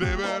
baby